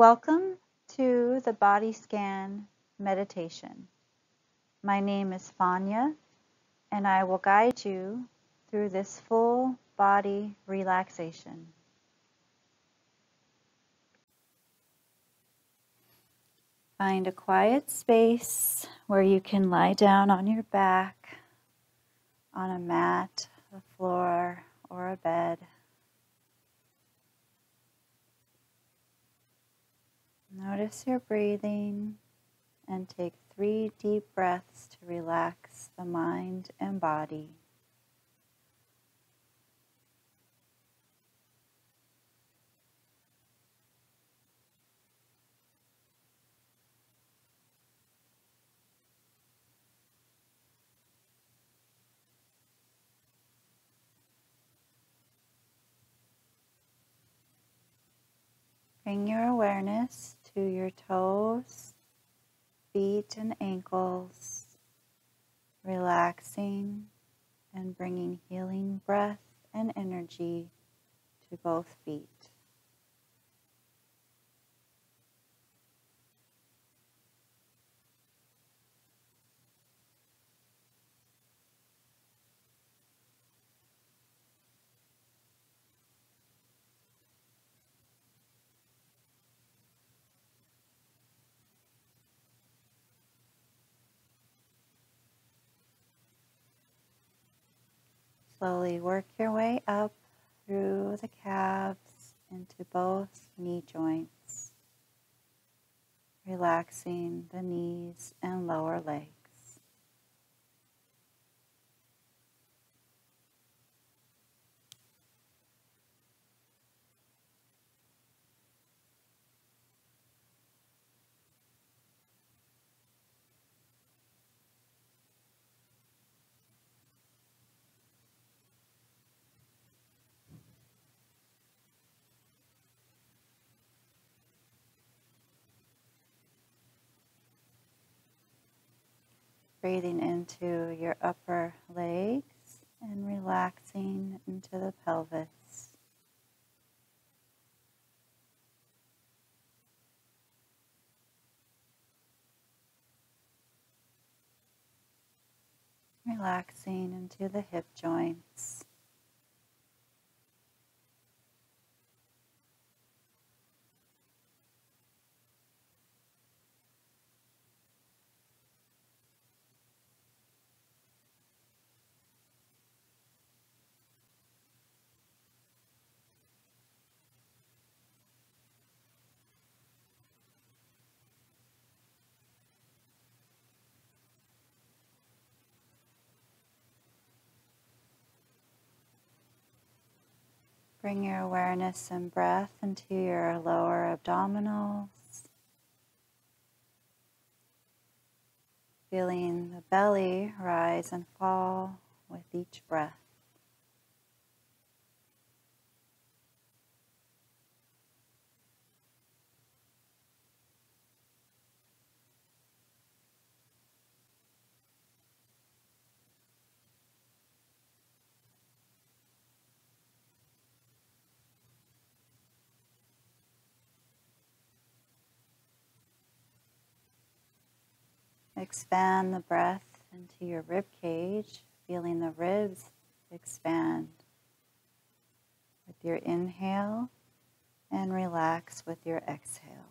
Welcome to the body scan meditation. My name is Fanya, and I will guide you through this full body relaxation. Find a quiet space where you can lie down on your back, on a mat, a floor, or a bed. Notice your breathing and take three deep breaths to relax the mind and body. Bring your awareness to your toes, feet, and ankles, relaxing and bringing healing breath and energy to both feet. Slowly work your way up through the calves into both knee joints, relaxing the knees and lower legs. Breathing into your upper legs and relaxing into the pelvis. Relaxing into the hip joints. Bring your awareness and breath into your lower abdominals. Feeling the belly rise and fall with each breath. Expand the breath into your rib cage, feeling the ribs expand with your inhale and relax with your exhale.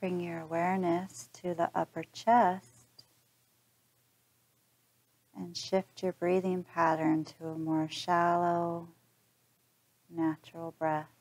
Bring your awareness to the upper chest and shift your breathing pattern to a more shallow, natural breath.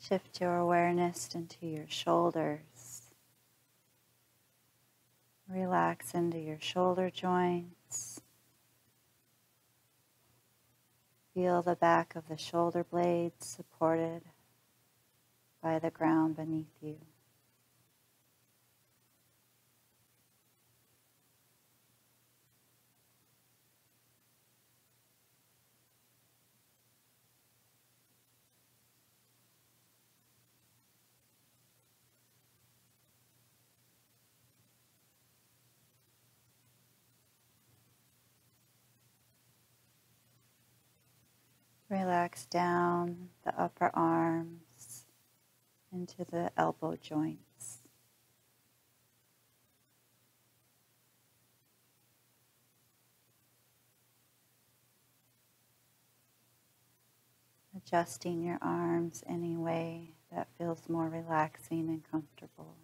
Shift your awareness into your shoulders. Relax into your shoulder joints. Feel the back of the shoulder blades supported by the ground beneath you. Relax down the upper arms into the elbow joints. Adjusting your arms any way that feels more relaxing and comfortable.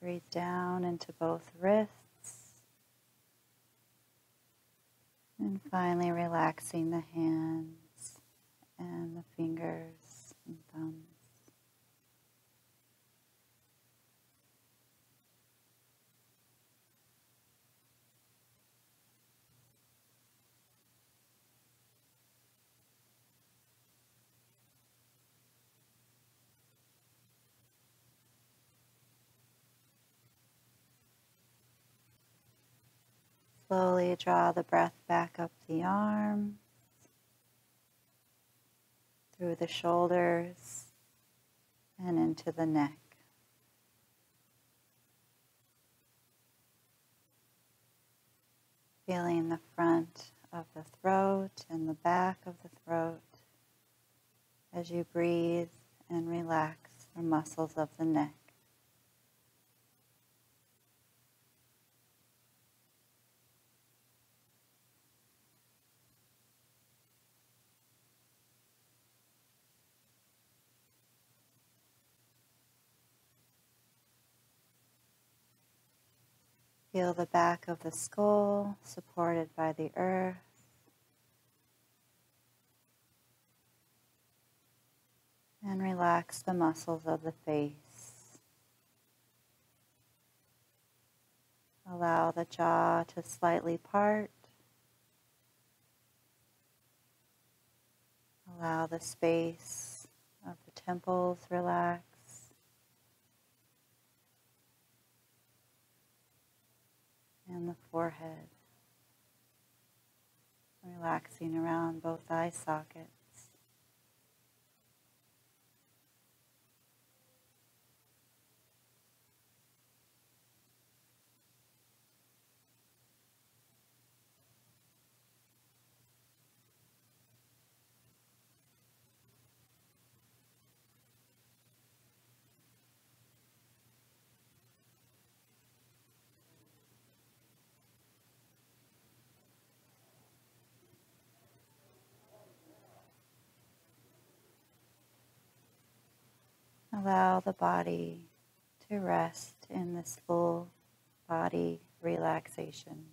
Breathe down into both wrists. Finally, relaxing the hands and the fingers and thumbs. Slowly draw the breath back up the arms, through the shoulders, and into the neck. Feeling the front of the throat and the back of the throat as you breathe and relax the muscles of the neck. Feel the back of the skull supported by the earth. And relax the muscles of the face. Allow the jaw to slightly part. Allow the space of the temples relax. And the forehead, relaxing around both eye sockets. Allow the body to rest in this full body relaxation.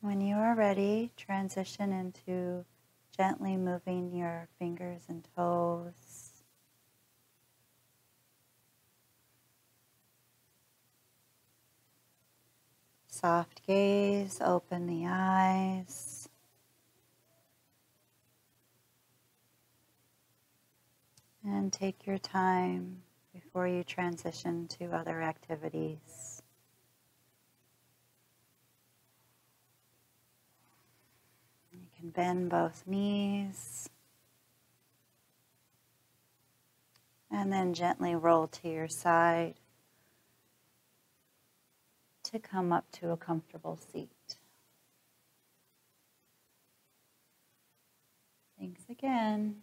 When you are ready, transition into gently moving your fingers and toes. Soft gaze, open the eyes. And take your time before you transition to other activities. Can bend both knees. And then gently roll to your side to come up to a comfortable seat. Thanks again.